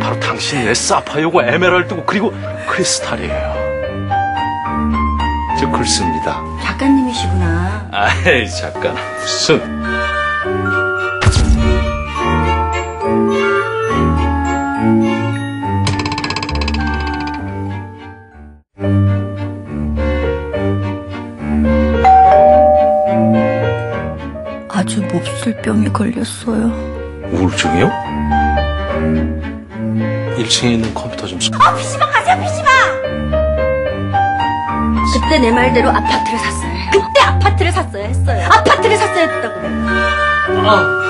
바로 당신이 내 사파이어고 에메랄드고 그리고 크리스탈이에요. 저 글 씁니다. 작가님이시구나. 아이 잠깐 무슨 아주 몹쓸 병에 걸렸어요. 우울증이요? 1층에 있는 컴퓨터 좀 수... 아, PC방 가세요, PC방! 그때 내 말대로 아파트를 샀어야 해요. 그때 아파트를 샀어야 했어요. 아파트를 샀어야 했다고. 아,